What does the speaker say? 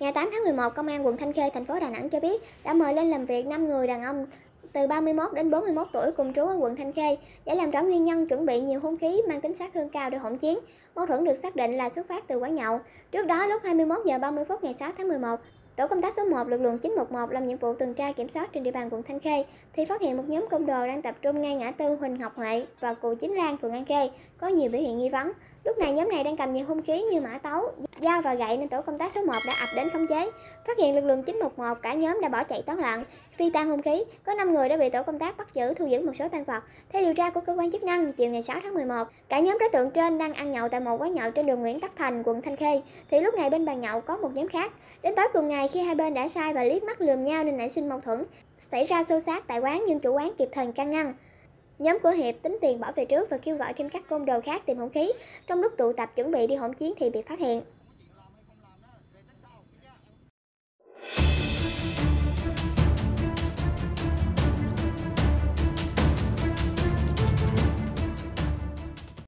Ngày 8 tháng 11, Công an quận Thanh Khê, thành phố Đà Nẵng cho biết đã mời lên làm việc 5 người đàn ông từ 31 đến 41 tuổi cùng trú ở quận Thanh Khê để làm rõ nguyên nhân chuẩn bị nhiều hung khí mang tính sát thương cao để hỗn chiến. Mâu thuẫn được xác định là xuất phát từ quán nhậu. Trước đó lúc 21 giờ 30 phút ngày 6 tháng 11, Tổ công tác số 1 lực lượng 911 làm nhiệm vụ tuần tra kiểm soát trên địa bàn quận Thanh Khê thì phát hiện một nhóm côn đồ đang tập trung ngay ngã tư Huỳnh Ngọc Huệ và cụ Chính Lan phường An Khê có nhiều biểu hiện nghi vấn. Lúc này nhóm này đang cầm nhiều hung khí như mã tấu, dao và gậy nên tổ công tác số 1 đã ập đến khống chế. Phát hiện lực lượng 911 cả nhóm đã bỏ chạy toán loạn. Phi tan hung khí, có 5 người đã bị tổ công tác bắt giữ thu giữ một số tăng vật. Theo điều tra của cơ quan chức năng, chiều ngày 6 tháng 11, cả nhóm đối tượng trên đang ăn nhậu tại một quán nhậu trên đường Nguyễn Tất Thành, quận Thanh Khê. Thì lúc này bên bàn nhậu có một nhóm khác. Đến tối cùng ngày khi hai bên đã sai và liếc mắt lườm nhau nên nảy sinh mâu thuẫn, xảy ra xô xát tại quán nhưng chủ quán kịp thời can ngăn. Nhóm của Hiệp tính tiền bỏ về trước và kêu gọi thêm các côn đồ khác tìm hung khí. Trong lúc tụ tập chuẩn bị đi hỗn chiến thì bị phát hiện.